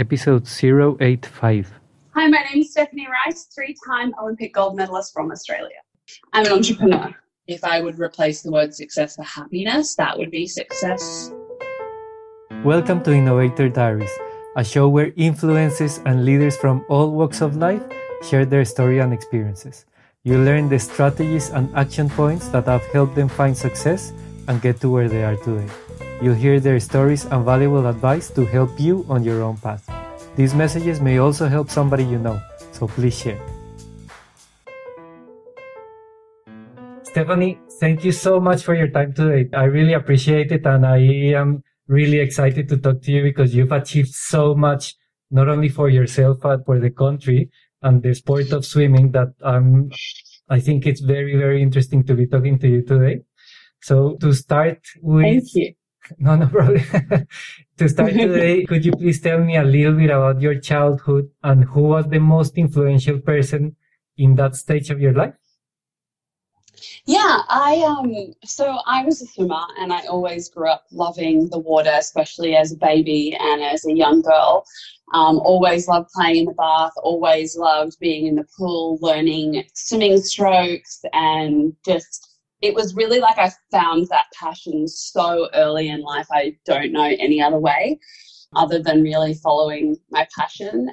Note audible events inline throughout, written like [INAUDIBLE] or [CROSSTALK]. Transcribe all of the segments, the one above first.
episode 085. Hi, my name is Stephanie Rice, three time Olympic gold medalist from Australia. I'm an entrepreneur. If I would replace the word success for happiness, that would be success. Welcome to Innovator Diaries, a show where influencers and leaders from all walks of life share their story and experiences. You learn the strategies and action points that have helped them find success and get to where they are today. You'll hear their stories and valuable advice to help you on your own path. These messages may also help somebody you know, so please share. Stephanie, thank you so much for your time today. I really appreciate it and I am really excited to talk to you because you've achieved so much, not only for yourself, but for the country and the sport of swimming that um, I think it's very, very interesting to be talking to you today. So to start with, Thank you. [LAUGHS] no, no problem. [LAUGHS] to start [LAUGHS] today, could you please tell me a little bit about your childhood and who was the most influential person in that stage of your life? Yeah, I um so I was a swimmer and I always grew up loving the water, especially as a baby and as a young girl. Um, always loved playing in the bath, always loved being in the pool, learning swimming strokes and just it was really like I found that passion so early in life. I don't know any other way other than really following my passion.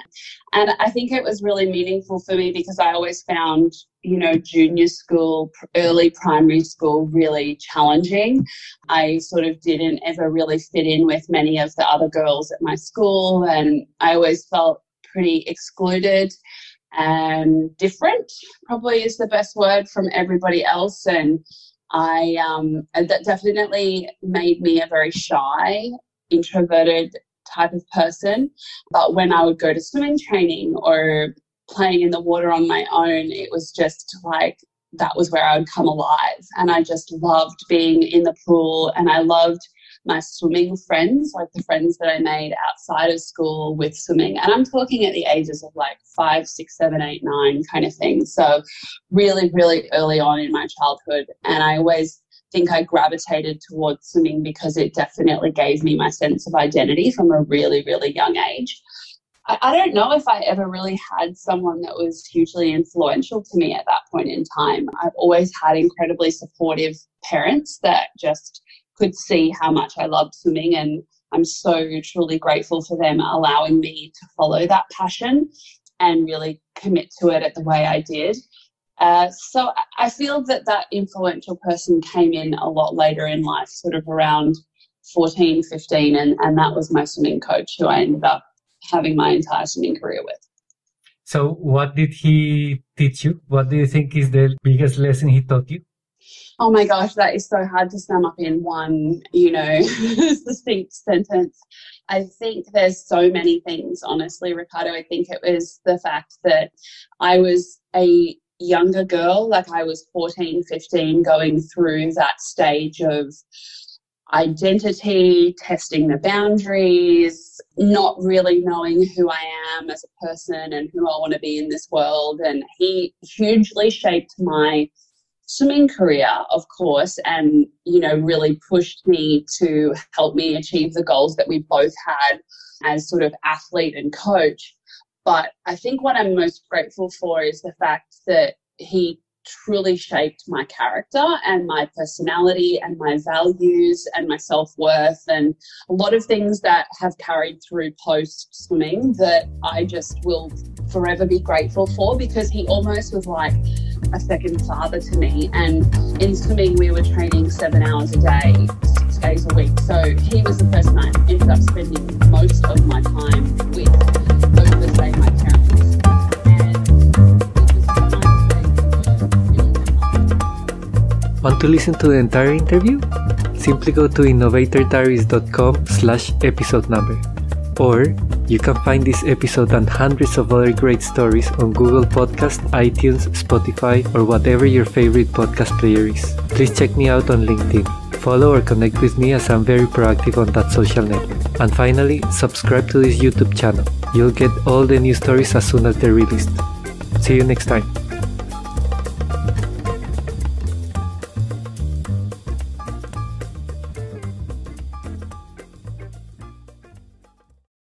And I think it was really meaningful for me because I always found, you know, junior school, early primary school really challenging. I sort of didn't ever really fit in with many of the other girls at my school, and I always felt pretty excluded and different probably is the best word from everybody else. And i um that definitely made me a very shy introverted type of person. But when i would go to swimming training or playing in the water on my own it was just like that was where i would come alive. And i just loved being in the pool and i loved my swimming friends, like the friends that I made outside of school with swimming. And I'm talking at the ages of like five, six, seven, eight, nine kind of thing. So really, really early on in my childhood. And I always think I gravitated towards swimming because it definitely gave me my sense of identity from a really, really young age. I, I don't know if I ever really had someone that was hugely influential to me at that point in time. I've always had incredibly supportive parents that just could see how much I loved swimming and I'm so truly grateful for them allowing me to follow that passion and really commit to it at the way I did. Uh, so I feel that that influential person came in a lot later in life, sort of around 14, 15, and, and that was my swimming coach who I ended up having my entire swimming career with. So, what did he teach you? What do you think is the biggest lesson he taught you? Oh my gosh, that is so hard to sum up in one, you know, [LAUGHS] succinct sentence. I think there's so many things, honestly, Ricardo. I think it was the fact that I was a younger girl, like I was 14, 15, going through that stage of identity, testing the boundaries, not really knowing who I am as a person and who I want to be in this world. And he hugely shaped my swimming career, of course, and you know, really pushed me to help me achieve the goals that we both had as sort of athlete and coach. But I think what I'm most grateful for is the fact that he truly shaped my character and my personality and my values and my self worth and a lot of things that have carried through post swimming that I just will forever be grateful for because he almost was like a second father to me. And in swimming, we were training seven hours a day, six days a week. So he was the person I ended up spending most of my time with. Want to listen to the entire interview? Simply go to innovatordiaries.com slash episode number. Or you can find this episode and hundreds of other great stories on Google Podcast, iTunes, Spotify, or whatever your favorite podcast player is. Please check me out on LinkedIn. Follow or connect with me as I'm very proactive on that social network. And finally, subscribe to this YouTube channel. You'll get all the new stories as soon as they're released. See you next time.